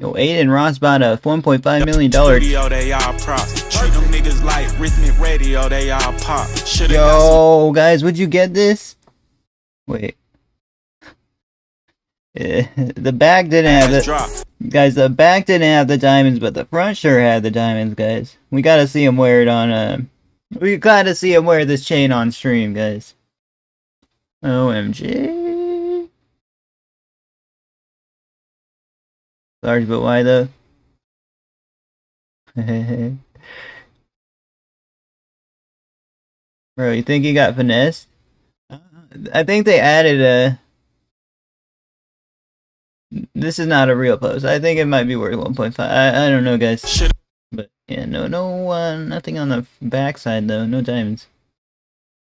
Yo, Aiden Ross bought a $1.5 million. Studio, they all props. Treat them niggas like rhythmic radio, they all pop. Shoulda Yo, guys, would you get this? Wait. The back didn't have the drop. guys. The back didn't have the diamonds, but the front sure had the diamonds, guys. We gotta see him wear it on. Uh, we gotta see him wear this chain on stream, guys. Omg. Sorry, but why though? Bro, you think he got finessed? Uh, I think they added a. This is not a real post. I think it might be worth 1.5. I, I don't know, guys. But yeah, no, no, uh, nothing on the backside though. No diamonds.